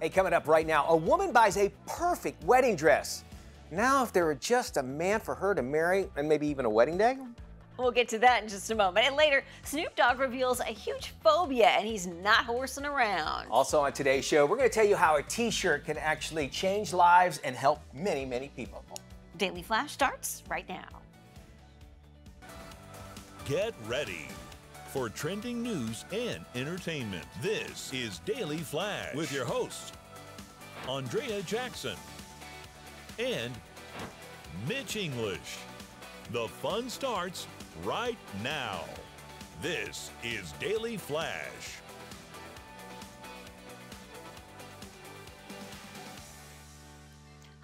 Hey, coming up right now, a woman buys a perfect wedding dress. Now, if there were just a man for her to marry and maybe even a wedding day? We'll get to that in just a moment. And later, Snoop Dogg reveals a huge phobia and he's not horsing around. Also on today's show, we're going to tell you how a t-shirt can actually change lives and help many, many people. Daily Flash starts right now. Get ready for trending news and entertainment. This is Daily Flash with your hosts, Andrea Jackson and Mitch English. The fun starts right now. This is Daily Flash.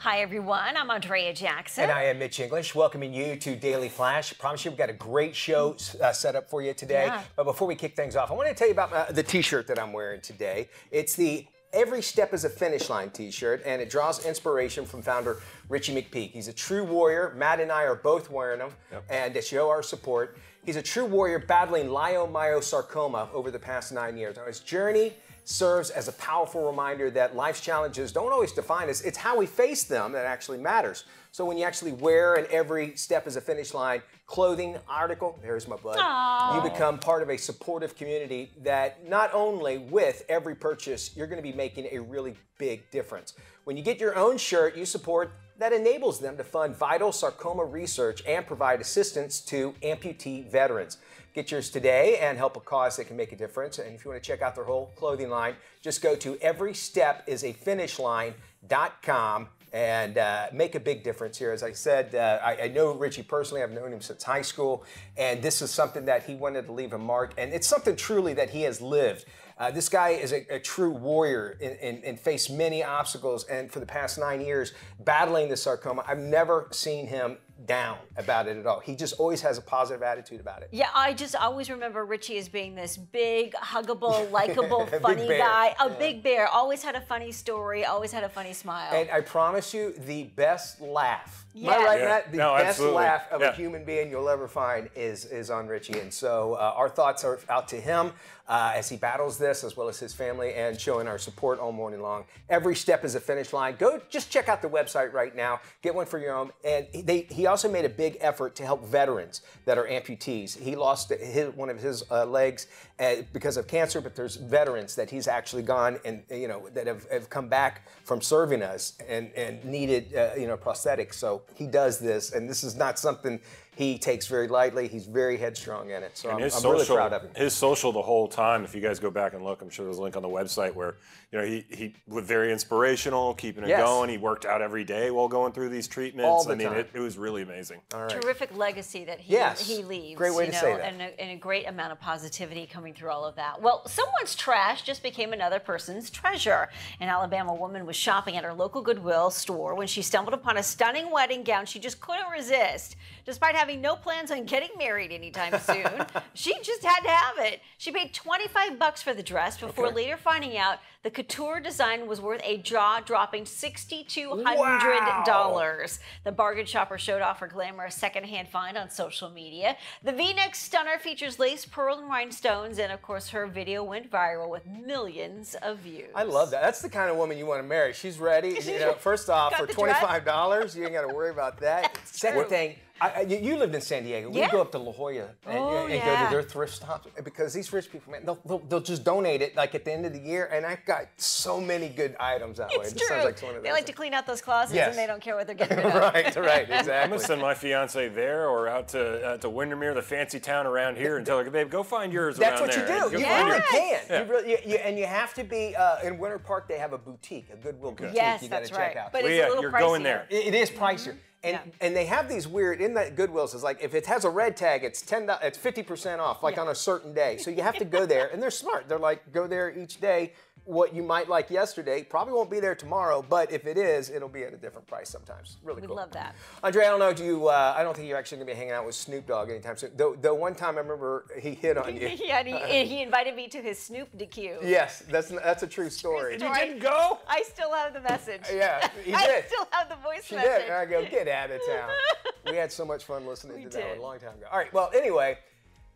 Hi, everyone. I'm Andrea Jackson. And I am Mitch English, welcoming you to Daily Flash. I promise you we've got a great show uh, set up for you today. Yeah. But before we kick things off, I want to tell you about uh, the t-shirt that I'm wearing today. It's the Every Step is a Finish Line t-shirt, and it draws inspiration from founder Richie McPeak. He's a true warrior. Matt and I are both wearing them, and to show our support. He's a true warrior battling leiomyosarcoma over the past nine years. Now, his journey serves as a powerful reminder that life's challenges don't always define us. It's how we face them that actually matters. So when you actually wear an every step is a finish line clothing article, there's my bud, Aw. you become part of a supportive community that not only with every purchase, you're going to be making a really big difference. When you get your own shirt, you support that enables them to fund vital sarcoma research and provide assistance to amputee veterans. Get yours today and help a cause that can make a difference. And if you want to check out their whole clothing line, just go to everystepisafinishline.com and uh, make a big difference here. As I said, uh, I, I know Richie personally. I've known him since high school, and this is something that he wanted to leave a mark, and it's something truly that he has lived. Uh, this guy is a, a true warrior and, and, and faced many obstacles, and for the past nine years, battling the sarcoma, I've never seen him down about it at all. He just always has a positive attitude about it. Yeah, I just always remember Richie as being this big, huggable, likable, funny guy. A Yeah. big bear. Always had a funny story. Always had a funny smile. And I promise you, the best laugh. Am I right, Yeah. Matt? The No, best absolutely. laugh of a human being you'll ever find is is on Richie. And so uh, our thoughts are out to him uh, as he battles this, as well as his family, and showing our support all morning long. Every step is a finish line. Go just check out the website right now. Get one for your own. And he- they, he also made a big effort to help veterans that are amputees. He lost his, one of his uh, legs uh, because of cancer, but there's veterans that he's actually gone and you know that have, have come back from serving us and and needed uh, you know prosthetics. So he does this, and this is not something he takes very lightly. He's very headstrong in it. So I'm, his I'm social, really proud of him. his social the whole time. If you guys go back and look, I'm sure there's a link on the website where you know he he was very inspirational, keeping it Yes. going. He worked out every day while going through these treatments. All the I mean, time. It, it was really amazing. Terrific legacy that he, Yes. he leaves. Great way you to know, say that. And a, and a great amount of positivity coming through all of that. Well, someone's trash just became another person's treasure. An Alabama woman was shopping at her local Goodwill store when she stumbled upon a stunning wedding gown she just couldn't resist. Despite having no plans on getting married anytime soon, she just had to have it. She paid 25 bucks for the dress before Okay. later finding out the couture design was worth a jaw-dropping $6,200. dollars. The bargain shopper showed off her glamorous secondhand find on social media. The V-neck stunner features lace, pearl, and rhinestones, and of course, her video went viral with millions of views. I love that. That's the kind of woman you want to marry. She's ready. You know, first off, for the twenty dress. five dollars, you ain't got to worry about that. Second thing, I, I- you, you lived in San Diego. We Yeah. go up to La Jolla and, Oh, and go to their thrift shops because these rich people, man, they'll, they'll, they'll just donate it like at the end of the year. And I've got so many good items that way. It's It true. sounds like one of they those like to clean out those closets Yes. and they don't care what they're getting rid of. right, right, exactly. I'm gonna send my fiance there or out to uh, to Windermere, the fancy town around here, and tell her, babe, go find yours That's around what you do. Go You find really can. Yeah. You really, you, you, and you have to be uh, in Winter Park. They have a boutique, a Goodwill boutique. Yes, you got to that's check right. out. But Well, it's yeah, a little you're going there. It, it is pricier. And, Yeah. and they have these weird in that Goodwills is like if it has a red tag, it's ten it's fifty percent off, like Yeah. on a certain day. So you have to go there, and they're smart. They're like go there each day. What you might like yesterday probably won't be there tomorrow, but if it is, it'll be at a different price sometimes. Really cool. We cool. love that. Andre, I don't know. Do you? Uh, I don't think you're actually gonna be hanging out with Snoop Dogg anytime soon. Though, though one time I remember he hit on you. yeah, and he, he invited me to his Snoop DQ. Yes, that's that's a true story. story. You didn't go? I still have the message. Yeah, he did. I still have the voice She message. did. And I go, get out of town. we had so much fun listening We to that one a long time ago. All right. Well, anyway,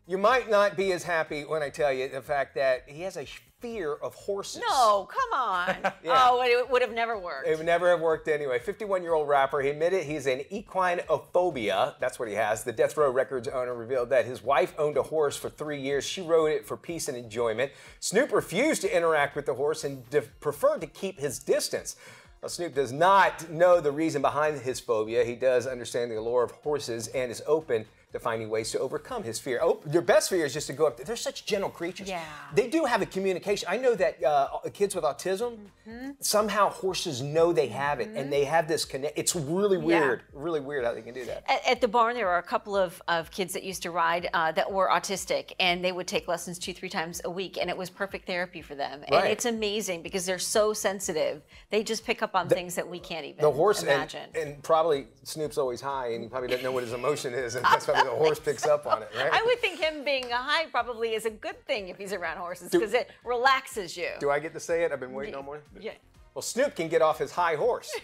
You might not be as happy when I tell you the fact that he has a fear of horses. No, come on. Yeah. Oh, it would have never worked. It would never have worked anyway. 51 year old rapper, he admitted he's an equinophobia. That's what he has. The Death Row Records owner revealed that his wife owned a horse for three years. She rode it for peace and enjoyment. Snoop refused to interact with the horse and preferred to keep his distance. Well, Snoop does not know the reason behind his phobia. He does understand the allure of horses and is open to finding ways to overcome his fear. Oh, your best fear is just to go up. there. They're such gentle creatures. Yeah. They do have a communication. I know that uh, kids with autism, Mm-hmm. somehow horses know they have it and they have this connect. It's really Yeah. weird, really weird how they can do that. At, at the barn, there are a couple of, of kids that used to ride uh, that were autistic, and they would take lessons two, three times a week, and it was perfect therapy for them. Right. And it's amazing because they're so sensitive. They just pick up on things that we can't even The horse and, imagine. and probably Snoop's always high and he probably doesn't know what his emotion is and that's the horse picks up on it, right? I would think him being a high probably is a good thing if he's around horses because it relaxes you. Do I get to say it? I've been waiting all morning. Yeah. Well, Snoop can get off his high horse.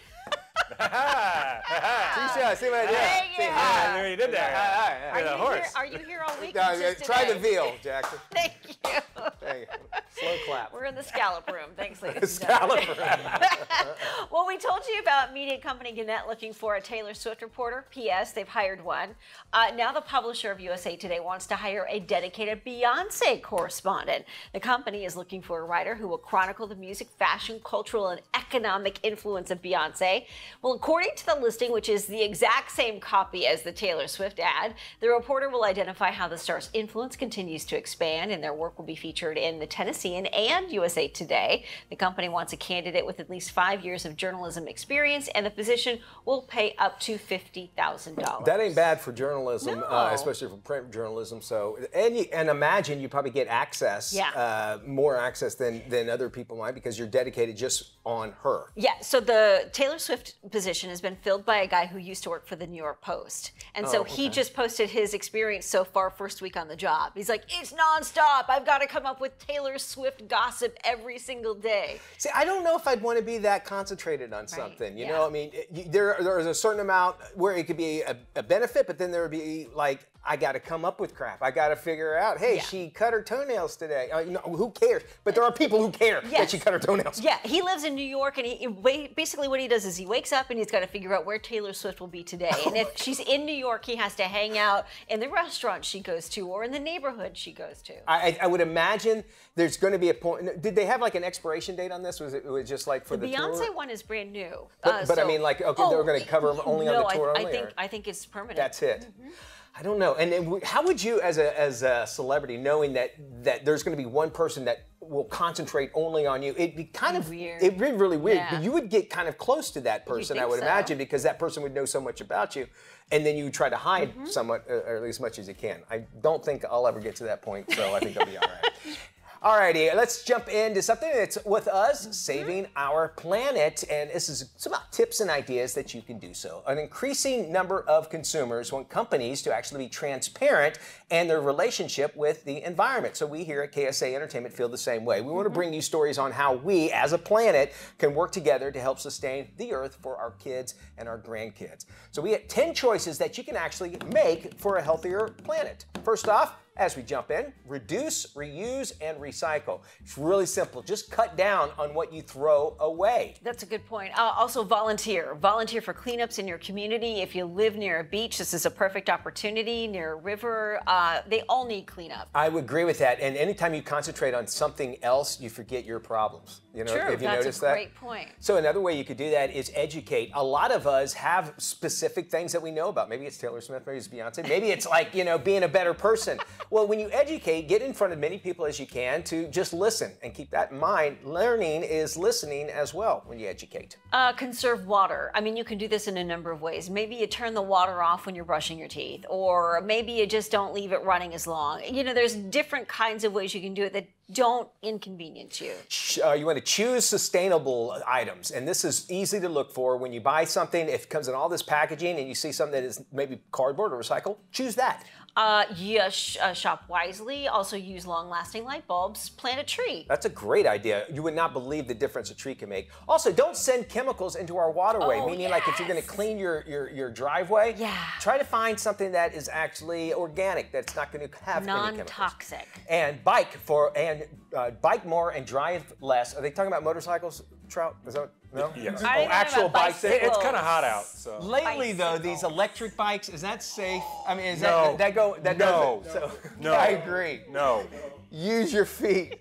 Trisha, see what I did? Thank See, you. I knew you did that. ah, ah. Are you, a here, horse. are you here all week? No, or just try the veal, Jackson. Thank you. There you. Slow clap. We're in the scallop room. Thanks, ladies and gentlemen. Scallop. Well, we told you about media company Gannett looking for a Taylor Swift reporter. P.S. They've hired one. Uh, now, the publisher of USA Today wants to hire a dedicated Beyonce correspondent. The company is looking for a writer who will chronicle the music, fashion, cultural, and economic influence of Beyonce. Well, according to the listing, which is the exact same copy as the Taylor Swift ad, the reporter will identify how the star's influence continues to expand, and their work will be featured in the Tennessean and USA Today. The company wants a candidate with at least five years of journalism experience, and the position will pay up to fifty thousand dollars. That ain't bad for journalism, uh, especially for print journalism. So, and you, and imagine you probably get access, Yeah. uh, more access than than other people might because you're dedicated just on her. Yeah, so the Taylor Swift position has been filled by a guy who used to work for the New York Post. And so Oh, he okay. just posted his experience so far first week on the job. He's like, it's nonstop. I've got to come up with Taylor Swift gossip every single day. See, I don't know if I'd want to be that concentrated on something. You yeah. know, I mean, it- there there's a certain amount where it could be a, a benefit, but then there would be like. I got to come up with crap. I got to figure out. Hey, Yeah. she cut her toenails today. Uh, you know, who cares? But there are people who care that she cut her toenails. Yeah, he lives in New York, and he basically what he does is he wakes up and he's got to figure out where Taylor Swift will be today. And if she's in New York, he has to hang out in the restaurant she goes to or in the neighborhood she goes to. I, I- would imagine there's going to be a point. Did they have like an expiration date on this? Was it, was just like for the, the Beyonce tour? one is brand new. But- Uh, but I mean, like, okay, they were gonna cover 'em only on the tour I, only, I think or- I think it's permanent. That's it. Mm-hmm. I don't know. And how would you, as a as a celebrity, knowing that that there's going to be one person that will concentrate only on you, it'd be kind of Weird. It'd be really weird. Yeah. But you would get kind of close to that person, I would so? imagine, because that person would know so much about you, and then you would try to hide Mm-hmm. somewhat, or at least as much as you can. I don't think I'll ever get to that point, so I think I'll be all right. Alrighty, let's jump into something that's with us, mm-hmm. saving our planet. And this is about tips and ideas that you can do so. An increasing number of consumers want companies to actually be transparent and their relationship with the environment. So we here at KSA Entertainment feel the same way. We want to mm-hmm. bring you stories on how we as a planet can work together to help sustain the earth for our kids and our grandkids. So we have 10 choices that you can actually make for a healthier planet. First off, as we jump in, reduce, reuse, and recycle. It's really simple. Just cut down on what you throw away. That's a good point. Uh, also, volunteer. Volunteer for cleanups in your community. If you live near a beach, this is a perfect opportunity. Near a river, uh, they all need cleanup. I would agree with that. And anytime you concentrate on something else, you forget your problems. You know, True, have you that's a noticed that? great point. So another way you could do that is educate. A lot of us have specific things that we know about. Maybe it's Taylor Smith, maybe it's Beyonce, maybe it's like, you know, being a better person. Well, when you educate, get in front of many people as you can to just listen and keep that in mind. Learning is listening as well when you educate. Uh, conserve water. I mean, you can do this in a number of ways. Maybe you turn the water off when you're brushing your teeth, or maybe you just don't leave it running as long. You know, there's different kinds of ways you can do it that don't inconvenience you. uh, you want to choose sustainable items and this is easy to look for when you buy something if it comes in all this packaging and you see something that is maybe cardboard or recycled choose that Uh, yeah, sh- uh, shop wisely. Also use long-lasting light bulbs. Plant a tree. That's a great idea. You would not believe the difference a tree can make. Also, don't send chemicals into our waterway. Oh, meaning, like if you're going to clean your, your your driveway, Yeah. try to find something that is actually organic. That's not going to have any chemicals. Non-toxic. And bike for and uh, bike more and drive less. Are they talking about motorcycles, Trout? Is that no? Yes. Oh, I didn't actual about bikes. bicycles. It's kind of hot out, so. Lately, though, these electric bikes is that safe? I mean, is No. that that go that No. does? So, No. I agree. No. Use your feet.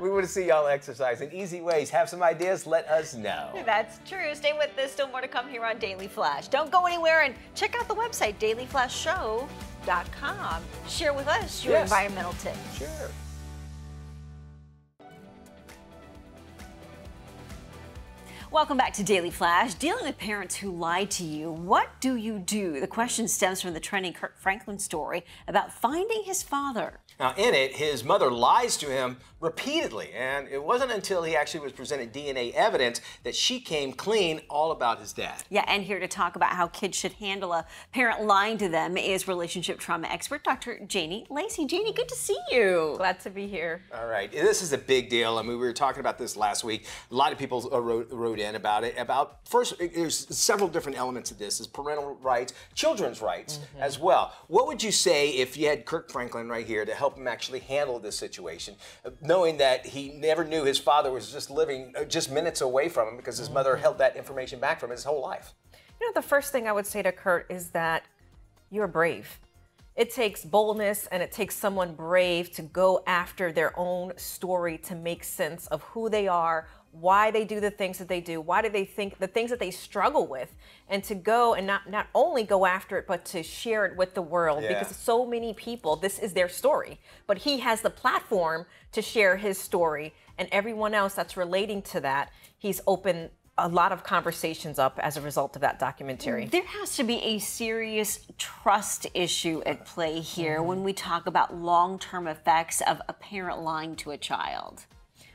we want to see y'all exercise in easy ways. Have some ideas? Let us know. That's true. Stay with us. Still more to come here on Daily Flash. Don't go anywhere and check out the website, dailyflashshow.com. Share with us your Yes. environmental tips. Sure. Welcome back to Daily Flash. Dealing with parents who lie to you, what do you do? The question stems from the trending Kirk Franklin story about finding his father. Now, in it, his mother lies to him repeatedly, and it wasn't until he actually was presented DNA evidence that she came clean all about his dad. Yeah, and here to talk about how kids should handle a parent lying to them is relationship trauma expert Dr. Janie Lacy. Janie, good to see you. Glad to be here. All right, this is a big deal. I mean, we were talking about this last week. A lot of people uh, wrote, wrote in about it. About first, there's several different elements of this: is parental rights, children's rights as well. What would you say if you had Kirk Franklin right here to help him actually handle this situation, knowing that he never knew his father was just living uh, just minutes away from him because his mother held that information back from his whole life? You know, the first thing I would say to Kurt is that you're brave. It takes boldness and it takes someone brave to go after their own story to make sense of who they are, why they do the things that they do, why do they think the things that they struggle with, and to go and not not only go after it, but to share it with the world Yeah. because so many people, this is their story. But he has the platform to share his story, and everyone else that's relating to that, he's opened a lot of conversations up as a result of that documentary. There has to be a serious trust issue at play here when we talk about long term effects of a parent lying to a child.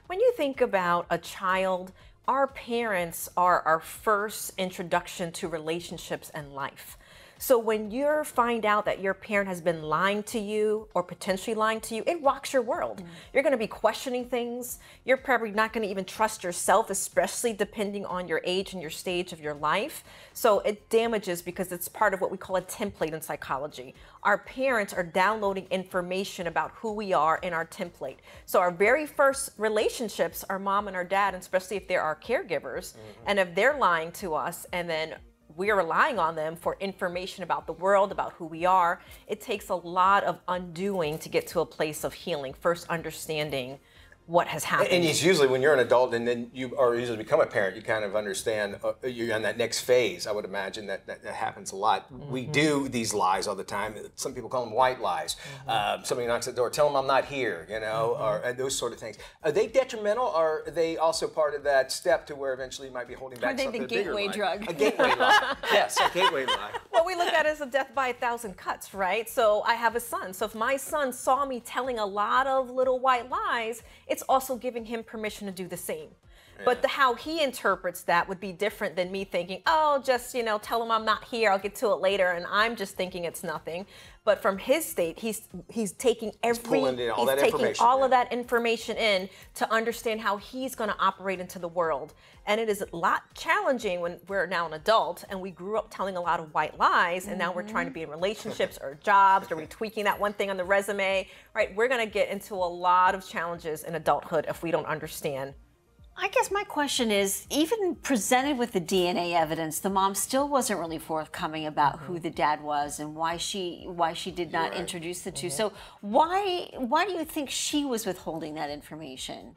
When you think about a child, our parents are our first introduction to relationships and life. So when you find out that your parent has been lying to you or potentially lying to you, it rocks your world. Mm. You're going to be questioning things. You're probably not going to even trust yourself, especially depending on your age and your stage of your life. So it damages because it's part of what we call a template in psychology. Our parents are downloading information about who we are in our template. So our very first relationships are mom and our dad, and especially if they're our caregivers. Mm-hmm. And if they're lying to us and then we're relying on them for information about the world, about who we are. It takes a lot of undoing to get to a place of healing, first understanding what has happened. And it's usually when you're an adult and then you are usually become a parent, you kind of understand uh, you're on that next phase. I would imagine that that, that happens a lot. We do these lies all the time. Some people call them white lies. Uh, somebody knocks at the door, tell them I'm not here, you know, or and those sort of things. Are they detrimental, or are they also part of that step to where eventually you might be holding back they the something a bigger gateway drug? A gateway lie. yes, a gateway lie. what we look at is a death by a thousand cuts, right? So I have a son. So if my son saw me telling a lot of little white lies, it's also giving him permission to do the same. But the, how he interprets that would be different than me thinking, oh, just you know, tell him I'm not here. I'll get to it later, and I'm just thinking it's nothing. But from his state, he's he's taking every pulling in all he's that taking information, all yeah. of that information in to understand how he's going to operate into the world. And it is a lot challenging when we're now an adult and we grew up telling a lot of white lies and now we're trying to be in relationships or jobs or we tweaking that one thing on the resume, right? We're going to get into a lot of challenges in adulthood if we don't understand I guess my question is even presented with the DNA evidence, the mom still wasn't really forthcoming about who mm-hmm. the dad was and why she why she did not introduce the 2 mm-hmm. So why why do you think she was withholding that information?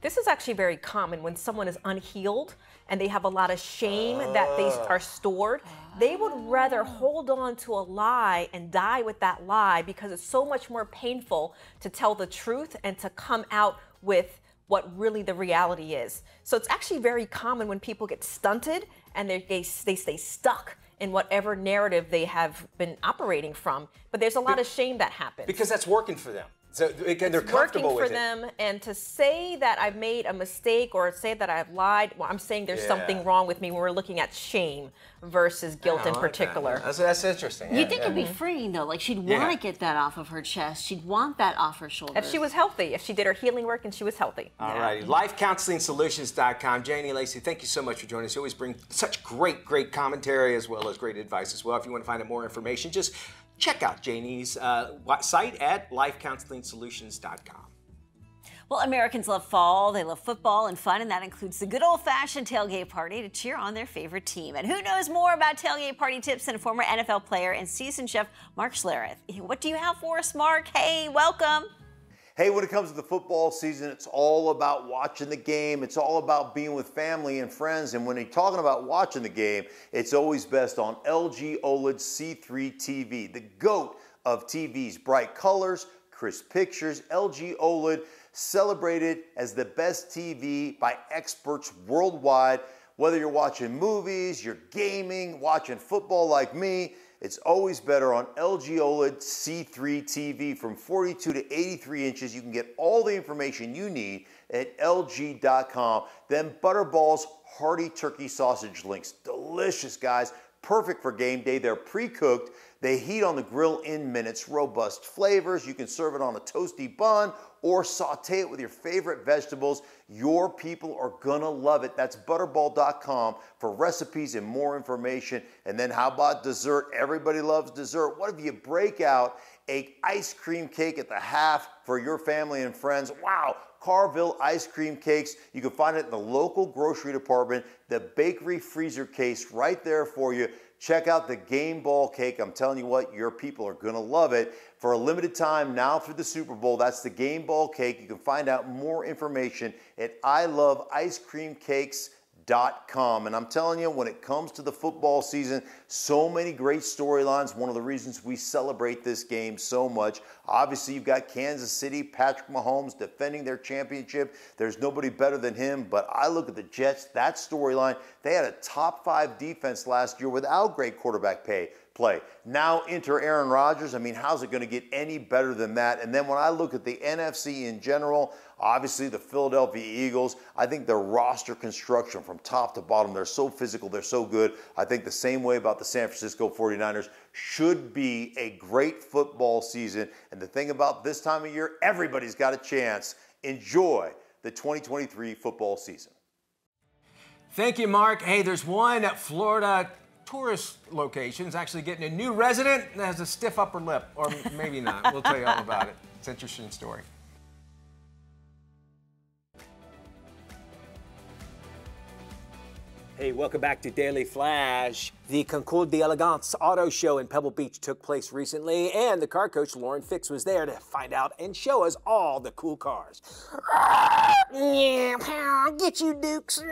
This is actually very common when someone is unhealed and they have a lot of shame that they are stored. They would rather ah. hold on to a lie and die with that lie because it's so much more painful to tell the truth and to come out with what really the reality is. So it's actually very common when people get stunted and they, they, they stay stuck in whatever narrative they have been operating from. But there's a lot of shame that happens. Because that's working for them. So again, they're it's comfortable working for with it. them and to say that i've made a mistake or say that i've lied well i'm saying there's Yeah. something wrong with me when we're looking at shame versus guilt in like that. particular That's, that's interesting. You Yeah, think yeah. it'd be freeing though? Like she'd want to get that off of her chest. She'd want that off her shoulders. if she was healthy if she did her healing work and she was healthy All righty. LifeCounselingSolutions.com. Janie Lacy, thank you so much for joining us. You always bring such great, great commentary as well as great advice as well. If you want to find out more information, just check out Janie's uh, site at LifeCounselingSolutions.com. Well, Americans love fall. They love football and fun, and that includes the good old fashioned tailgate party to cheer on their favorite team. And who knows more about tailgate party tips than former NFL player and seasoned chef Mark Schlereth? What do you have for us, Mark? Hey, welcome. Hey, when it comes to the football season, it's all about watching the game. It's all about being with family and friends. And when you're talking about watching the game, it's always best on LG OLED C3 TV, the GOAT of TVs. Bright colors, crisp pictures, LG OLED celebrated as the best TV by experts worldwide. Whether you're watching movies, you're gaming, watching football like me, it's always better on LG OLED C3 TV from 42 to 83 inches. You can get all the information you need at LG.com. Then Butterball's hearty turkey sausage links. Delicious, guys. Perfect for game day. They're pre cooked. They heat on the grill in minutes. Robust flavors. You can serve it on a toasty bun or saute it with your favorite vegetables. Your people are gonna love it. That's butterball.com for recipes and more information. And then how about dessert? Everybody loves dessert. What if you break out a ice cream cake at the half for your family and friends? Wow, Carvel ice cream cakes. You can find it in the local grocery department. The bakery freezer case right there for you. Check out the game ball cake. I'm telling you what, your people are gonna love it. For a limited time now through the Super Bowl, that's the game ball cake. You can find out more information at I Love Ice Cream Cakes com. And I'm telling you, when it comes to the football season, so many great storylines. One of the reasons we celebrate this game so much. Obviously, you've got Kansas City, Patrick Mahomes defending their championship. There's nobody better than him. But I look at the Jets, that storyline. They had a top five defense last year without great quarterback pay play. Now enter Aaron Rodgers. I mean, how's it going to get any better than that? And then when I look at the NFC in general, obviously the Philadelphia Eagles, I think their roster construction from top to bottom, they're so physical, they're so good. I think the same way about the San Francisco 49ers should be a great football season. And the thing about this time of year, everybody's got a chance. Enjoy the 2023 football season. Thank you, Mark. Hey, there's one at Florida tourist locations actually getting a new resident that has a stiff upper lip, or maybe not. We'll tell you all about it. It's an interesting story. Hey, welcome back to Daily Flash. The Concours d'Elegance Auto Show in Pebble Beach took place recently, and the car coach Lauren Fix was there to find out and show us all the cool cars. Yeah, pal, get you, Dukes.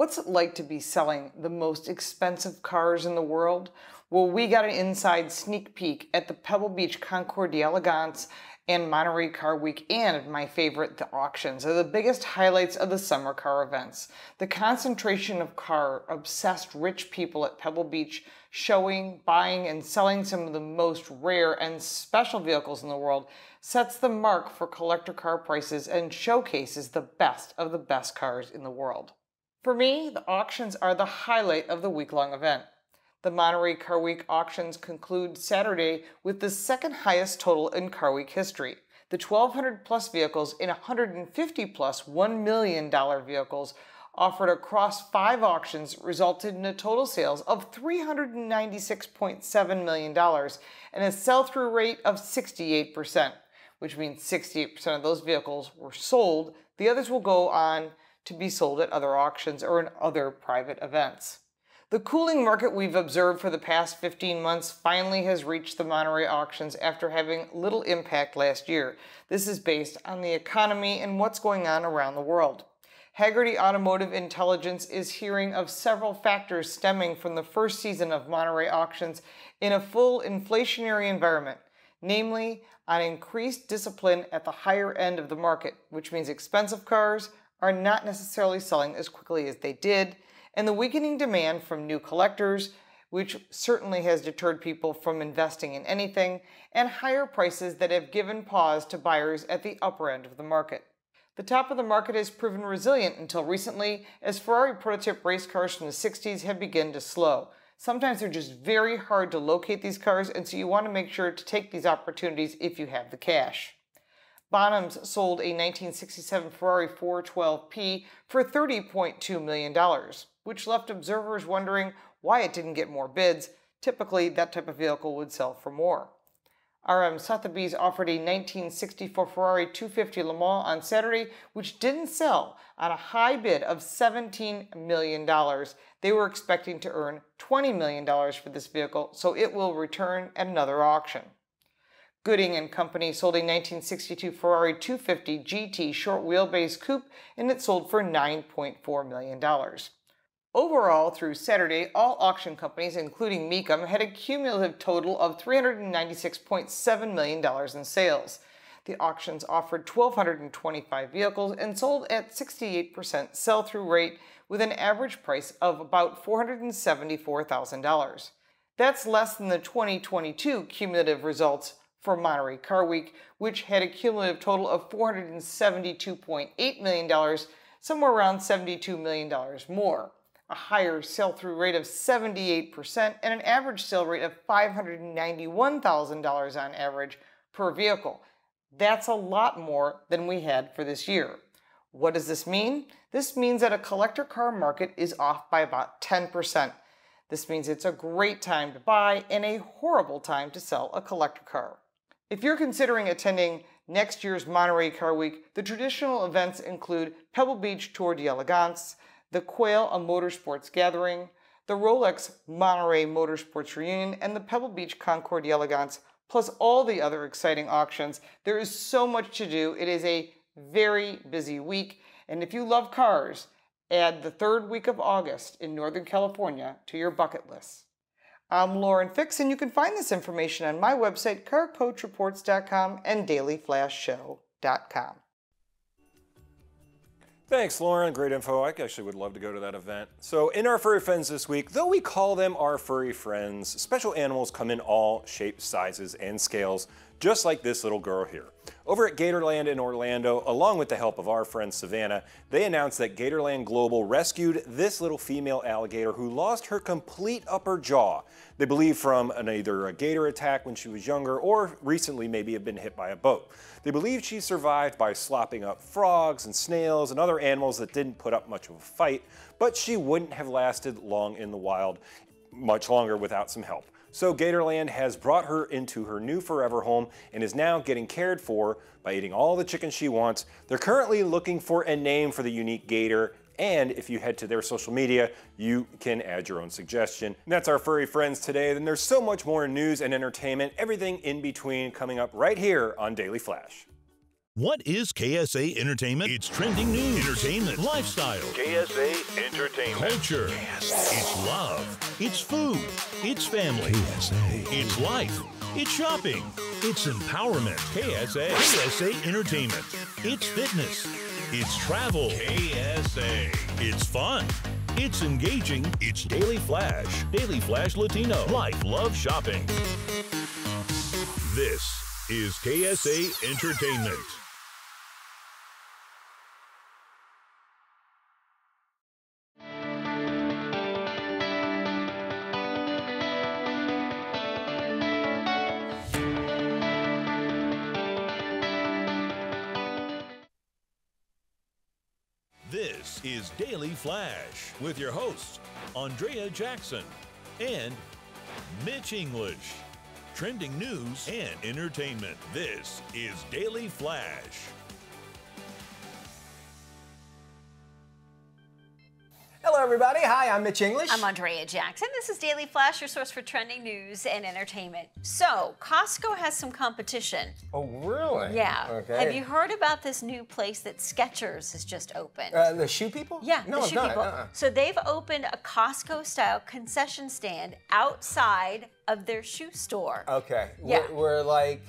What's it like to be selling the most expensive cars in the world? Well, we got an inside sneak peek at the Pebble Beach Concours d'Elegance and Monterey Car Week, and my favorite, the auctions, are the biggest highlights of the summer car events. The concentration of car obsessed rich people at Pebble Beach showing, buying, and selling some of the most rare and special vehicles in the world sets the mark for collector car prices and showcases the best of the best cars in the world. For me, the auctions are the highlight of the week long event. The Monterey Car Week auctions conclude Saturday with the second highest total in Car Week history. The 1,200 plus vehicles and 150 plus $1 million vehicles offered across five auctions resulted in a total sales of $396.7 million and a sell through rate of 68%, which means 68% of those vehicles were sold. The others will go on to be sold at other auctions or in other private events. The cooling market we've observed for the past 15 months finally has reached the Monterey auctions after having little impact last year. This is based on the economy and what's going on around the world. Hagerty Automotive Intelligence is hearing of several factors stemming from the first season of Monterey auctions in a full inflationary environment, namely on increased discipline at the higher end of the market, which means expensive cars are not necessarily selling as quickly as they did, and the weakening demand from new collectors, which certainly has deterred people from investing in anything, and higher prices that have given pause to buyers at the upper end of the market. The top of the market has proven resilient until recently, as Ferrari prototype race cars from the 60s have begun to slow. Sometimes they're just very hard to locate these cars, and so you want to make sure to take these opportunities if you have the cash. Bonhams sold a 1967 Ferrari 412P for $30.2 million, which left observers wondering why it didn't get more bids. Typically, that type of vehicle would sell for more. RM Sotheby's offered a 1964 Ferrari 250 Le Mans on Saturday, which didn't sell on a high bid of $17 million. They were expecting to earn $20 million for this vehicle, so it will return at another auction. Gooding and Company sold a 1962 Ferrari 250 GT short wheelbase coupe and it sold for $9.4 million. Overall, through Saturday, all auction companies, including Mecum, had a cumulative total of $396.7 million in sales. The auctions offered 1,225 vehicles and sold at 68% sell through rate with an average price of about $474,000. That's less than the 2022 cumulative results for Monterey Car Week, which had a cumulative total of $472.8 million, somewhere around $72 million more. A higher sell through rate of 78% and an average sale rate of $591,000 on average per vehicle. That's a lot more than we had for this year. What does this mean? This means that a collector car market is off by about 10%. This means it's a great time to buy and a horrible time to sell a collector car. If you're considering attending next year's Monterey Car Week, the traditional events include Pebble Beach Tour d'Elegance, the Quail a Motorsports Gathering, the Rolex Monterey Motorsports Reunion, and the Pebble Beach Concours d'Elegance, plus all the other exciting auctions. There is so much to do. It is a very busy week, and if you love cars, add the third week of August in Northern California to your bucket list. I'm Lauren Fix, and you can find this information on my website, carcoachreports.com and dailyflashshow.com. Thanks, Lauren. Great info. I actually would love to go to that event. So, in our furry friends this week, though we call them our furry friends, special animals come in all shapes, sizes, and scales, just like this little girl here. Over at Gatorland in Orlando, along with the help of our friend Savannah, they announced that Gatorland Global rescued this little female alligator who lost her complete upper jaw. They believe from an, either a gator attack when she was younger or recently maybe have been hit by a boat. They believe she survived by slopping up frogs and snails and other animals that didn't put up much of a fight, but she wouldn't have lasted long in the wild, much longer without some help. So Gatorland has brought her into her new forever home and is now getting cared for by eating all the chicken she wants. They're currently looking for a name for the unique gator and if you head to their social media, you can add your own suggestion. And that's our furry friends today. Then there's so much more news and entertainment, everything in between coming up right here on Daily Flash. What is KSA Entertainment? It's trending news, entertainment, lifestyle, KSA Entertainment. culture. It's love. It's food. It's family. KSA. It's life. It's shopping. It's empowerment. KSA. KSA Entertainment. It's fitness. It's travel. KSA. It's fun. It's engaging. It's Daily Flash. Daily Flash Latino. Life, love, shopping. This is KSA Entertainment. This is Daily Flash with your hosts, Andrea Jackson and Mitch English. Trending news and entertainment. This is Daily Flash. Everybody. Hi, I'm Mitch English. I'm Andrea Jackson. This is Daily Flash, your source for trending news and entertainment. So, Costco has some competition. oh, really? Yeah. Okay. Have you heard about this new place that Skechers has just opened? Uh, the shoe people? Yeah, No, the shoe not. people. Uh-uh. So they've opened a Costco style concession stand outside of their shoe store. Okay. Yeah. We're, we're like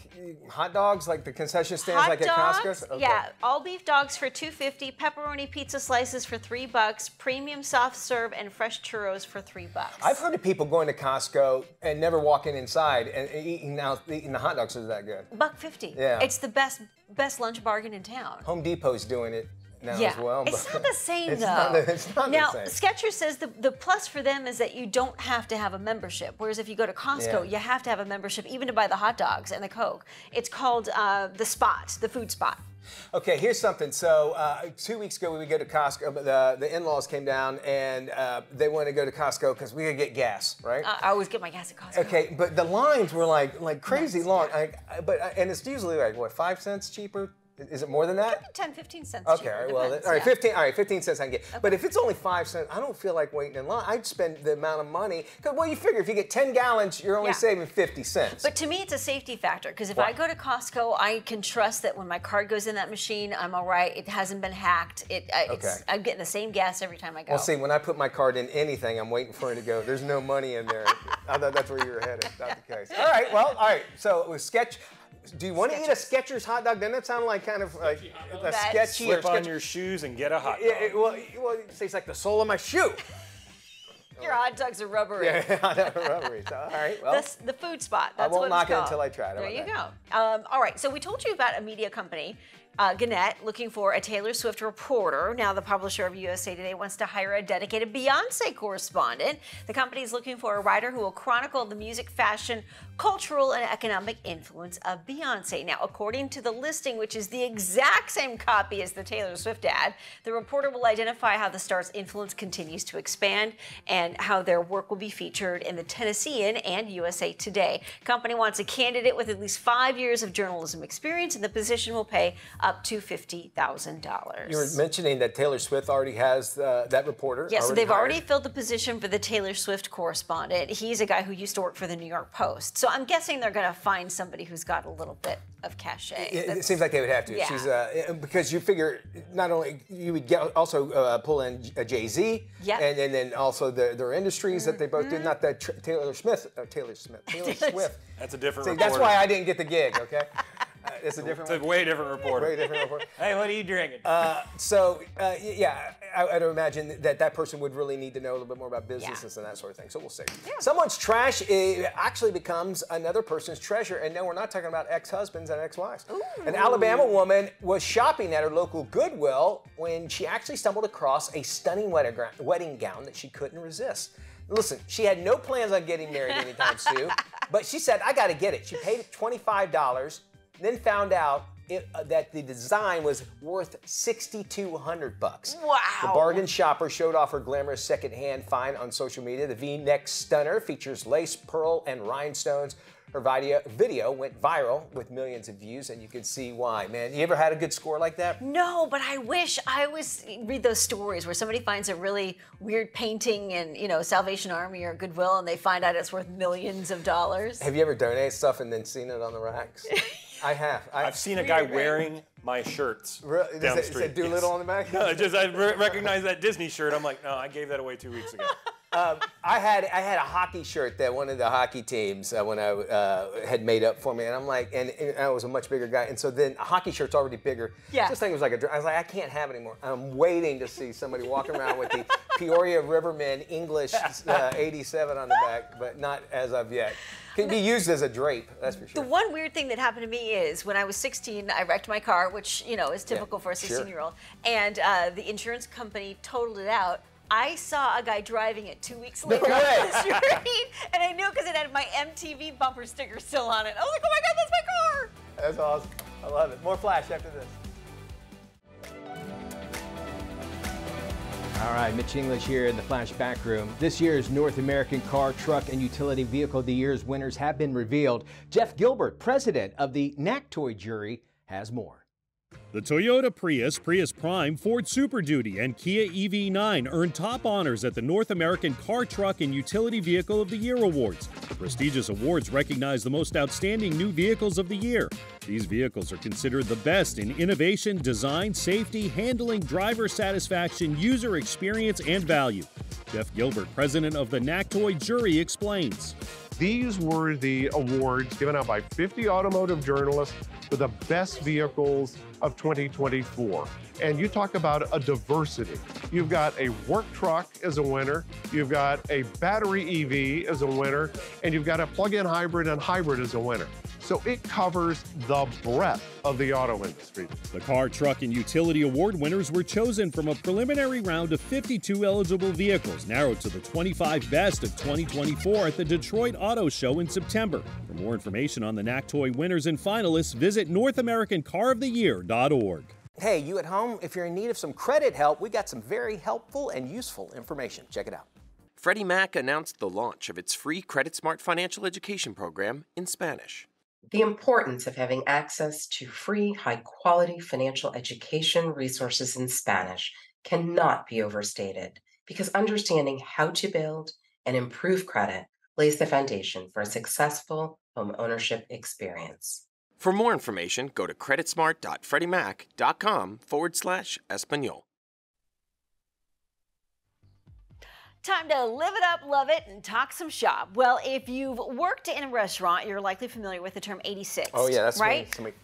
hot dogs, like the concession stands, Hot like dogs, at Costco. Okay. yeah, all beef dogs for two fifty, pepperoni pizza slices for three bucks, premium soft serve and fresh churros for three bucks. I've heard of people going to Costco and never walking inside and eating now eating the hot dogs is that good. buck fifty. Yeah. it's the best best lunch bargain in town. Home Depot's doing it now yeah, as well. it's not the same it's though. Not, it's not now, the same. Skechers says the, the plus for them is that you don't have to have a membership. Whereas if you go to Costco, Yeah. you have to have a membership even to buy the hot dogs and the Coke. It's called uh, the Spot, the food spot. Okay, here's something. So uh, two weeks ago, we would go to Costco. The the in-laws came down and uh, they wanted to go to Costco because we could get gas, right? Uh, I always get my gas at Costco. okay, but the lines were like like crazy long. I, I- but and it's usually like what five cents cheaper. Is it more than that? 10, 15 cents. Okay, cheaper, all right, well, depends, all right, yeah. 15, all right, 15 cents I can get. But if it's only five cents, I don't feel like waiting in line. I'd spend the amount of money. Cause, well, you figure if you get 10 gallons, you're only Yeah. saving 50 cents. But to me, it's a safety factor because if Why? I go to Costco, I can trust that when my card goes in that machine, I'm all right. It hasn't been hacked. It, I, it's, Okay. I'm getting the same gas every time I go. well, see, when I put my card in anything, I'm waiting for it to go. There's no money in there. I thought that's where you were headed. Not the case. All right, well, all right. So it was sketch. Do you want to eat a Skechers hot dog? Doesn't that sound like kind of like a That's- sketchy or Slip on sketch- your shoes and get a hot dog. Yeah, it- well, well, it tastes like the sole of my shoe. Your hot dogs are rubbery. Yeah, rubbery. So, all right, well. That's the food spot. That's won't what knock it's it called. until I try it. How There you that? go. Um, all right, so we told you about a media company, uh, Gannett, looking for a Taylor Swift reporter. Now, the publisher of USA Today wants to hire a dedicated Beyonce correspondent. The company is looking for a writer who will chronicle the music, fashion, cultural, and economic influence of Beyonce. Now, according to the listing, which is the exact same copy as the Taylor Swift ad, the reporter will identify how the star's influence continues to expand and how their work will be featured in the Tennessean and USA Today. Company wants a candidate with at least five years of journalism experience, and the position will pay up to fifty thousand dollars. You were mentioning that Taylor Swift already has uh, that reporter. Yeah, so they've hired. already filled the position for the Taylor Swift correspondent. He's a guy who used to work for the New York Post. So I'm guessing they're going to find somebody who's got a little bit of cachet. It, it seems like they would have to. Yeah. She's uh, because you figure not only you would get also uh, pull in Jay Z, Yeah. and, and then also their, their industries that they both Mm-hmm. do. Not that tr- Taylor Smith, uh, Taylor Smith, Taylor Swift. That's a different See, that's why I didn't get the gig. Okay, uh, it's a different. It's a way different reporter. Way different report. Hey, what are you drinking? So uh, yeah, I, I'd imagine that that person would really need to know a little bit more about businesses and that sort of thing. So we'll see. Someone's trash actually becomes another person's treasure, and no, we're not talking about ex-husbands and ex-wives. An Alabama woman was shopping at her local Goodwill when she actually stumbled across a stunning wedding gown that she couldn't resist. Listen, she had no plans on getting married anytime soon, but she said, "I got to get it." She paid twenty-five dollars, then found out it, uh, that the design was worth 6200 bucks. Wow. The bargain shopper showed off her glamorous secondhand find on social media. The V-neck stunner features lace, pearl, and rhinestones. Her video, video went viral with millions of views, and you can see why. Man, you ever had a good score like that? No, but I wish I always read those stories where somebody finds a really weird painting in, you know, Salvation Army or Goodwill and they find out it's worth millions of dollars. Have you ever donated stuff and then seen it on the racks? I have. I, I've seen a guy Weird, wearing my shirts Re- does down it- the does street. it Doolittle Yes. on the back? No, just I re- recognize that Disney shirt. I'm like, no, I gave that away two weeks ago. I had I had a hockey shirt that one of the hockey teams uh, when I uh, had made up for me, and I'm like, and, and I was a much bigger guy, and so then a hockey shirt's already bigger. Yeah. This thing was like a. I was like, I can't have it anymore. I'm waiting to see somebody walking around with the Peoria Rivermen English uh, 87 on the back, but not as of yet. Can be used as a drape, that's for sure. The one weird thing that happened to me is when I was 16, I wrecked my car, which you know is typical for a sure. 16 year old, and uh, the insurance company totaled it out. I saw a guy driving it two weeks later way. on the street, and I knew because it had my MTV bumper sticker still on it. I was like, oh my god, that's my car! That's awesome. I love it. More flash after this. All right, Mitch English here in the Flash Back Room. This year's North American Car, Truck, and Utility Vehicle of the Year's winners have been revealed. Jeff Gilbert, president of the NACTOY jury, has more. The Toyota Prius, Prius Prime, Ford Super Duty, and Kia EV9 earned top honors at the North American Car, Truck, and Utility Vehicle of the Year Awards. The prestigious awards recognize the most outstanding new vehicles of the year. These vehicles are considered the best in innovation, design, safety, handling, driver satisfaction, user experience, and value. Jeff Gilbert, president of the NACTOY jury, explains. these were the awards given out by 50 automotive journalists for the best vehicles of 2024. And you talk about a diversity. You've got a work truck as a winner, you've got a battery EV as a winner, and you've got a plug in hybrid and hybrid as a winner. So it covers the breadth of the auto industry. The car, truck, and utility award winners were chosen from a preliminary round of 52 eligible vehicles, narrowed to the 25 best of 2024 at the Detroit Auto Show in September. For more information on the NACTOY winners and finalists, visit NorthAmericanCarOfTheYear.org. Hey, you at home, if you're in need of some credit help, we got some very helpful and useful information. Check it out. Freddie Mac announced the launch of its free Credit Smart financial education program in Spanish. The importance of having access to free, high quality financial education resources in Spanish cannot be overstated because understanding how to build and improve credit lays the foundation for a successful home ownership experience. For more information, go to creditsmart.freddiemac.com forward slash Espanol. Time to live it up, love it, and talk some shop. Well, if you've worked in a restaurant, you're likely familiar with the term 86. Oh, yeah, that's right. somebody-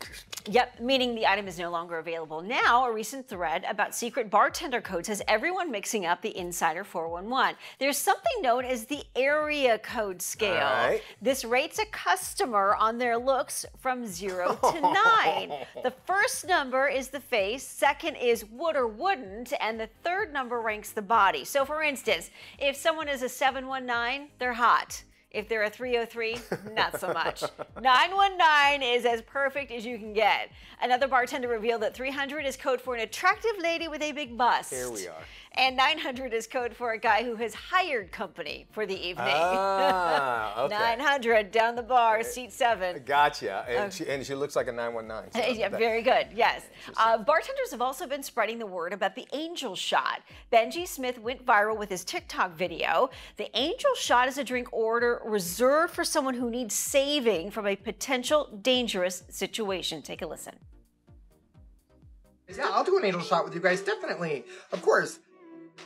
Yep, meaning the item is no longer available. Now, a recent thread about secret bartender codes has everyone mixing up the Insider 411. There's something known as the area code scale. All right. This rates a customer on their looks from zero to nine. The first number is the face, second is would or wouldn't, and the third number ranks the body. So, for instance, if someone is a 719, they're hot. If they're a 303, not so much. 919 is as perfect as you can get. Another bartender revealed that 300 is code for an attractive lady with a big bust. Here we are. And 900 is code for a guy who has hired company for the evening. Ah, okay. 900 down the bar, seat seven. Gotcha. And, Okay. she, and she looks like a 919. so yeah, that- very good. Yes. Uh, bartenders have also been spreading the word about the angel shot. Benji Smith went viral with his TikTok video. The angel shot is a drink order reserved for someone who needs saving from a potential dangerous situation. Take a listen. Yeah, I'll do an angel shot with you guys, definitely. Of course.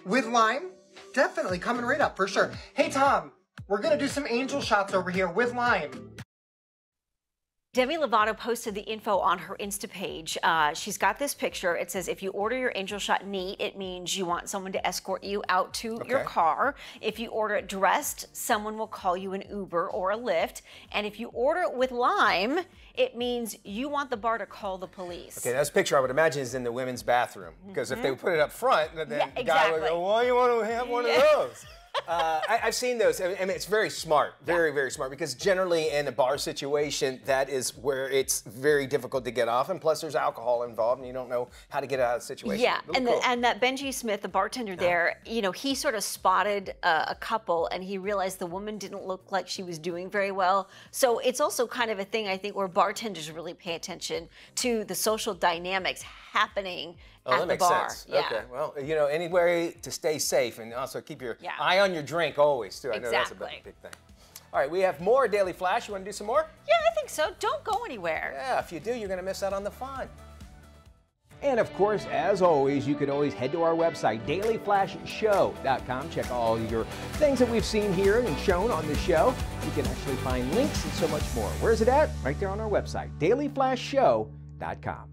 With lime, definitely coming right up for sure. Hey Tom, we're gonna do some angel shots over here with lime. Demi Lovato posted the info on her Insta page. Uh, she's got this picture. It says, if you order your angel shot neat, it means you want someone to escort you out to your car. If you order it dressed, someone will call you an Uber or a Lyft. And if you order it with lime, it means you want the bar to call the police. Okay, that's a picture I would imagine is in the women's bathroom. Because if they Mhm. put it up front, then Yeah, the guy would exactly. go, why you want to have one Yeah. of those? uh, I, I've seen those. I mean, it's very smart, very, very smart. Because generally in a bar situation, that is where it's very difficult to get off. And plus, there's alcohol involved, and you don't know how to get out of the situation. Yeah, and cool. the, and that Benji Smith, the bartender there, you know, he sort of spotted uh, a couple, and he realized the woman didn't look like she was doing very well. So it's also kind of a thing I think where bartenders really pay attention to the social dynamics happening Oh, at that the makes bar. sense. Yeah. Okay. Well, you know, any way to stay safe and also keep your Yeah. eye on your drink always, too. I know that's a big, big thing. All right, we have more Daily Flash. You want to do some more? Yeah, I think so. Don't go anywhere. Yeah, if you do, you're going to miss out on the fun. And of course, as always, you can always head to our website, dailyflashshow.com. Check all your things that we've seen here and shown on the show. You can actually find links and so much more. Where's it at? Right there on our website, dailyflashshow.com.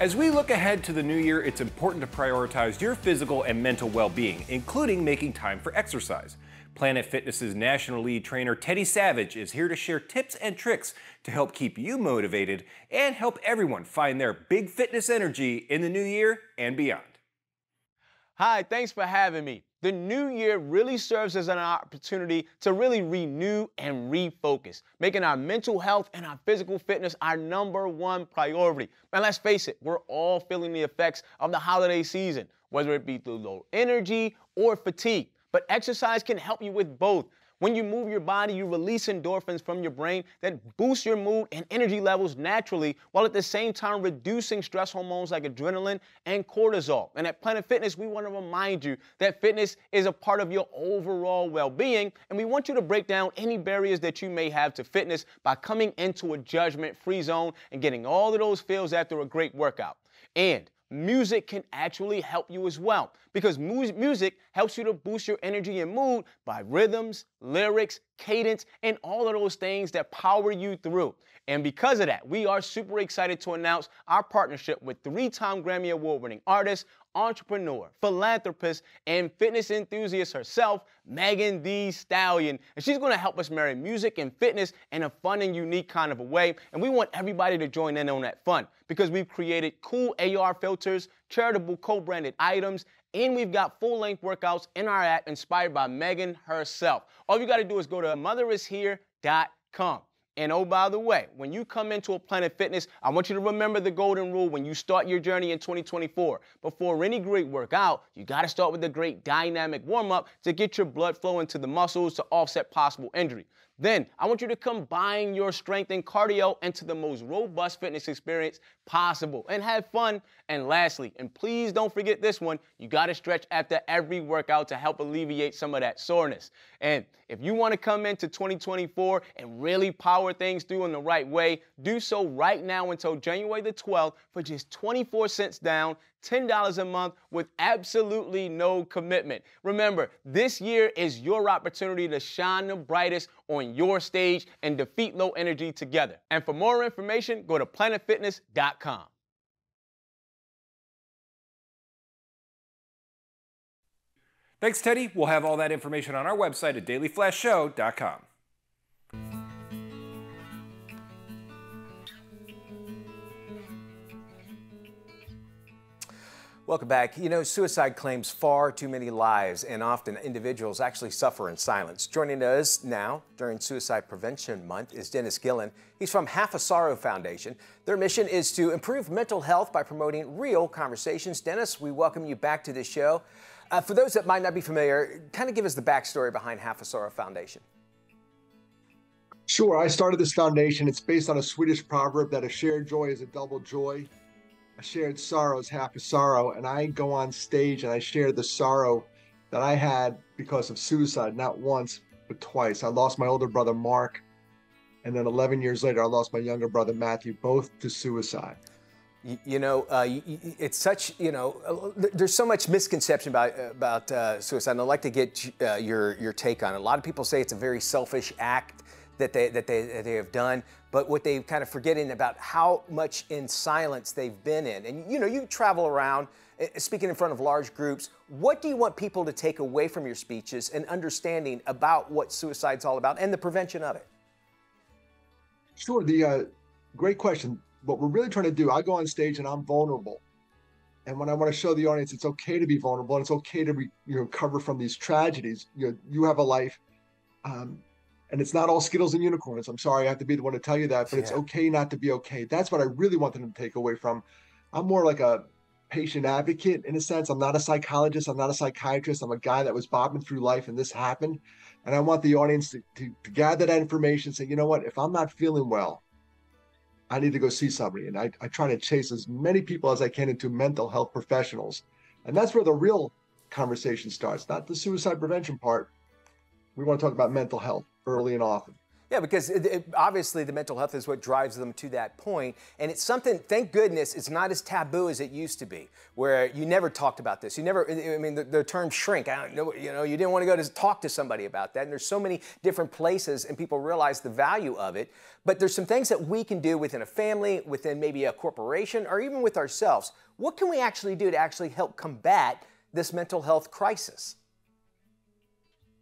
As we look ahead to the new year, it's important to prioritize your physical and mental well being, including making time for exercise. Planet Fitness's national lead trainer Teddy Savage is here to share tips and tricks to help keep you motivated and help everyone find their big fitness energy in the new year and beyond. Hi, thanks for having me. The new year really serves as an opportunity to really renew and refocus, making our mental health and our physical fitness our number one priority. And let's face it, we're all feeling the effects of the holiday season, whether it be through low energy or fatigue. But exercise can help you with both. When you move your body, you release endorphins from your brain that boost your mood and energy levels naturally, while at the same time reducing stress hormones like adrenaline and cortisol. And at Planet Fitness, we want to remind you that fitness is a part of your overall well being, and we want you to break down any barriers that you may have to fitness by coming into a judgment free zone and getting all of those feels after a great workout. And Music can actually help you as well because mu- music helps you to boost your energy and mood by rhythms, lyrics, cadence, and all of those things that power you through. And because of that, we are super excited to announce our partnership with three time Grammy Award winning artist, entrepreneur, philanthropist, and fitness enthusiast herself, Megan Thee Stallion. And she's gonna help us marry music and fitness in a fun and unique kind of a way. And we want everybody to join in on that fun because we've created cool AR filters, charitable co branded items, and we've got full length workouts in our app inspired by Megan herself. All you gotta do is go to motherishere.com. And oh, by the way, when you come into a Planet Fitness, I want you to remember the golden rule when you start your journey in 2024. Before any great workout, you got to start with a great dynamic warm up to get your blood flowing to the muscles to offset possible injury. Then I want you to combine your strength and cardio into the most robust fitness experience possible and have fun. And lastly, and please don't forget this one, you got to stretch after every workout to help alleviate some of that soreness. And if you want to come into 2024 and really power things through in the right way, do so right now until January the 12th for just 24 cents down $10 a month with absolutely no commitment. Remember, this year is your opportunity to shine the brightest on your stage and defeat low energy together. And for more information, go to planetfitness.com. Thanks, Teddy. We'll have all that information on our website at dailyflashshow.com. Welcome back. You know, suicide claims far too many lives, and often individuals actually suffer in silence. Joining us now during Suicide Prevention Month is Dennis Gillan. He's from Half a Sorrow Foundation. Their mission is to improve mental health by promoting real conversations. Dennis, we welcome you back to the show. Uh, for those that might not be familiar, kind of give us the backstory behind Half a Sorrow Foundation. Sure. I started this foundation. It's based on a Swedish proverb that a shared joy is a double joy a shared sorrow is half a sorrow. And I go on stage and I share the sorrow that I had because of suicide, not once, but twice. I lost my older brother, Mark. And then 11 years later, I lost my younger brother, Matthew, both to suicide. You, know, uh, it's such, you know, uh, there's so much misconception about, about uh, suicide. And I'd like to get uh, your, your take on it. A lot of people say it's a very selfish act that they, that they, that they have done but what they kind of forgetting about how much in silence they've been in. And you know, you travel around eh, speaking in front of large groups. What do you want people to take away from your speeches and understanding about what suicide's all about and the prevention of it? Sure. The uh, great question. What we're really trying to do, I go on stage and I'm vulnerable. And when I want to show the audience it's okay to be vulnerable and it's okay to be, you know, recover from these tragedies. You know, you have a life. Um, and it's not all Skittles and unicorns. I'm sorry, I have to be the one to tell you that, but yeah. it's okay not to be okay. That's what I really want them to take away from. I'm more like a patient advocate in a sense. I'm not a psychologist. I'm not a psychiatrist. I'm a guy that was bobbing through life and this happened. And I want the audience to, to, to gather that information, say, you know what, if I'm not feeling well, I need to go see somebody. And I, I try to chase as many people as I can into mental health professionals. And that's where the real conversation starts, not the suicide prevention part. We want to talk about mental health early and often. Yeah, because it, it, obviously the mental health is what drives them to that point, and it's something. Thank goodness it's not as taboo as it used to be, where you never talked about this. You never. I mean, the, the term shrink. I don't know. You know, you didn't want to go to talk to somebody about that. And there's so many different places, and people realize the value of it. But there's some things that we can do within a family, within maybe a corporation, or even with ourselves. What can we actually do to actually help combat this mental health crisis?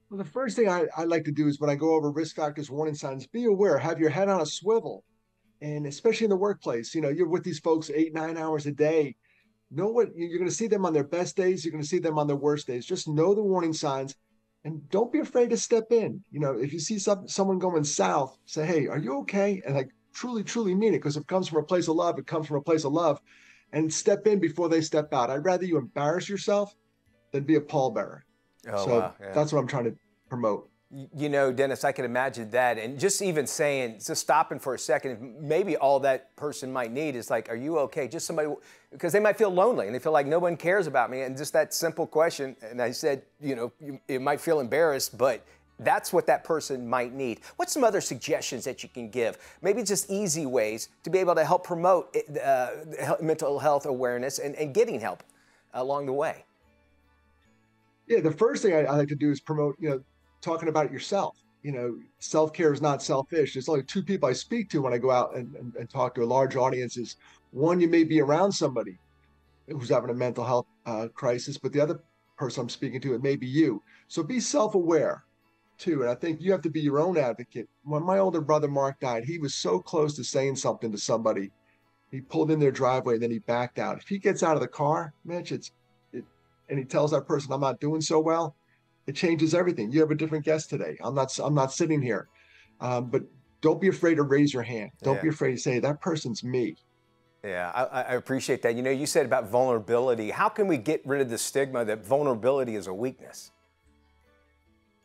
Well, the first thing I, I like to do is when I go over risk factors, warning signs, be aware, have your head on a swivel. And especially in the workplace, you know, you're with these folks eight, nine hours a day. Know what you're going to see them on their best days, you're going to see them on their worst days. Just know the warning signs and don't be afraid to step in. You know, if you see some, someone going south, say, hey, are you okay? And like truly, truly mean it because it comes from a place of love, it comes from a place of love. And step in before they step out. I'd rather you embarrass yourself than be a pallbearer. Oh, so wow, yeah. that's what I'm trying to promote. You know, Dennis, I can imagine that. And just even saying, just stopping for a second, maybe all that person might need is like, Are you okay? Just somebody, because they might feel lonely and they feel like no one cares about me. And just that simple question. And I said, You know, you, you might feel embarrassed, but that's what that person might need. What's some other suggestions that you can give? Maybe just easy ways to be able to help promote uh, mental health awareness and, and getting help along the way. Yeah, the first thing I, I like to do is promote, you know, talking about yourself. You know, self care is not selfish. There's only two people I speak to when I go out and, and, and talk to a large audience is One, you may be around somebody who's having a mental health uh, crisis, but the other person I'm speaking to, it may be you. So be self aware too. And I think you have to be your own advocate. When my older brother Mark died, he was so close to saying something to somebody. He pulled in their driveway and then he backed out. If he gets out of the car, Mitch, it's it, and he tells that person, "I'm not doing so well," it changes everything. You have a different guest today. I'm not. I'm not sitting here, um, but don't be afraid to raise your hand. Don't Yeah. be afraid to say that person's me. Yeah, I, I appreciate that. You know, you said about vulnerability. How can we get rid of the stigma that vulnerability is a weakness?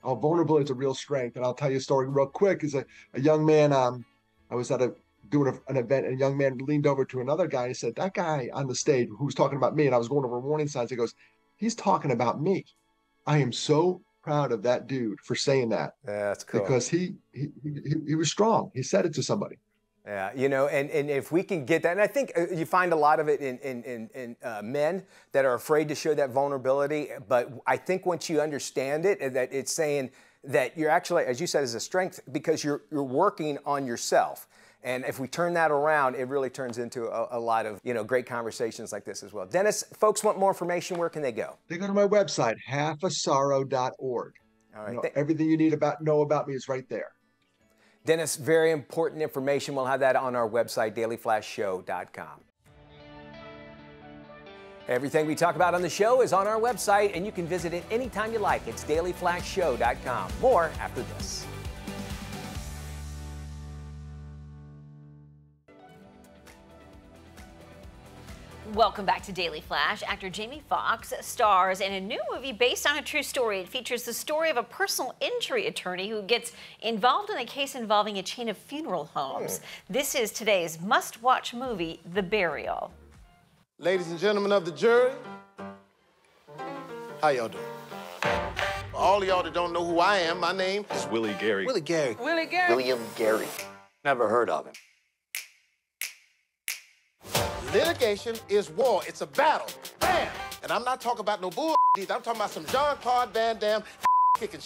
Oh, vulnerability is a real strength. And I'll tell you a story real quick. Is a, a young man, um, I was at a doing a, an event, and a young man leaned over to another guy and said, That guy on the stage who was talking about me, and I was going over warning signs, he goes, He's talking about me. I am so proud of that dude for saying that. Yeah, that's cool. Because he he, he he was strong. He said it to somebody. Yeah, you know, and, and if we can get that, and I think uh, you find a lot of it in, in, in, in uh, men that are afraid to show that vulnerability. But I think once you understand it, that it's saying that you're actually, as you said, is a strength because you're, you're working on yourself. And if we turn that around, it really turns into a, a lot of, you know, great conversations like this as well. Dennis, folks want more information, where can they go? They go to my website, halfasorrow.org. All right. You know, Th- everything you need about know about me is right there. Dennis, very important information. We'll have that on our website, dailyflashshow.com. Everything we talk about on the show is on our website, and you can visit it anytime you like. It's dailyflashshow.com. More after this. Welcome back to Daily Flash. Actor Jamie Foxx stars in a new movie based on a true story. It features the story of a personal injury attorney who gets involved in a case involving a chain of funeral homes. Hmm. This is today's must watch movie, The Burial. Ladies and gentlemen of the jury, how y'all doing? All of y'all that don't know who I am, my name is Willie Gary. Willie Gary. Willie Gary. William Gary. Never heard of him. Litigation is war. It's a battle. Bam! And I'm not talking about no bull. I'm talking about some Jean-Claude Van Damme kicking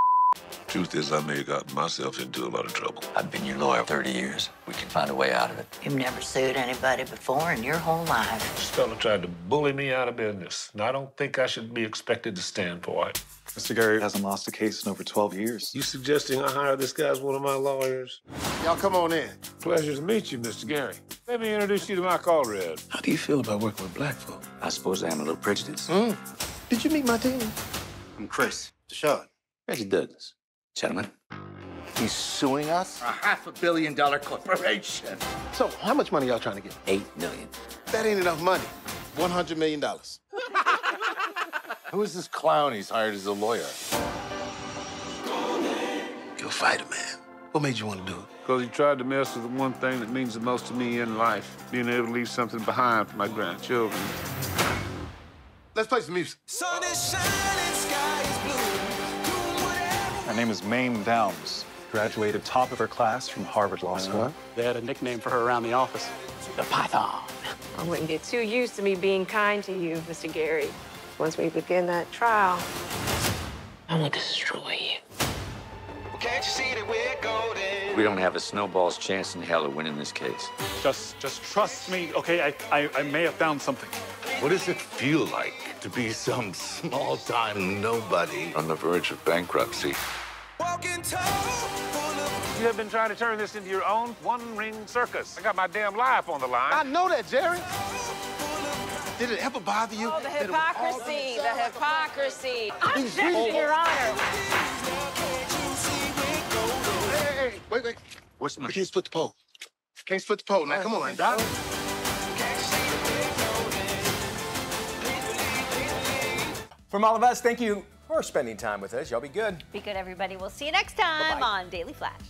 Truth is, I may have gotten myself into a lot of trouble. I've been your lawyer 30 years. We can find a way out of it. You've never sued anybody before in your whole life. This fella tried to bully me out of business, and I don't think I should be expected to stand for it. Mr. Gary hasn't lost a case in over 12 years. You suggesting I hire this guy as one of my lawyers? Y'all come on in. Pleasure to meet you, Mr. Gary. Let me introduce you to Mike Allred. How do you feel about working with black folk? I suppose I am a little prejudiced. Mm. Did you meet my team? I'm Chris. Deshaun. Reggie Douglas. Gentlemen. He's suing us? A half a billion dollar corporation. So, how much money y'all trying to get? Eight million. That ain't enough money. $100 million. Who is this clown he's hired as a lawyer? You'll fight a man. What made you want to do it? Because he tried to mess with the one thing that means the most to me in life being able to leave something behind for my grandchildren. Let's play some music. Her name is Mame Downs. Graduated top of her class from Harvard Law School. Uh-huh. They had a nickname for her around the office. The Python. I wouldn't get too used to me being kind to you, Mr. Gary. Once we begin that trial, I will destroy you. We don't have a snowball's chance in hell of winning this case. Just, just trust me, okay? I, I, I may have found something. What does it feel like to be some small-time nobody on the verge of bankruptcy? You have been trying to turn this into your own one-ring circus. I got my damn life on the line. I know that, Jerry. Did it ever bother you? Oh, the that it all hypocrisy, the hypocrisy. These Objection, people- Your Honor. Hey, hey, wait, wait. What's my? Can't split the pole. Can't split the pole. Now, come on, Doc. From all of us, thank you spending time with us. Y'all be good. Be good, everybody. We'll see you next time Bye -bye. on Daily Flash.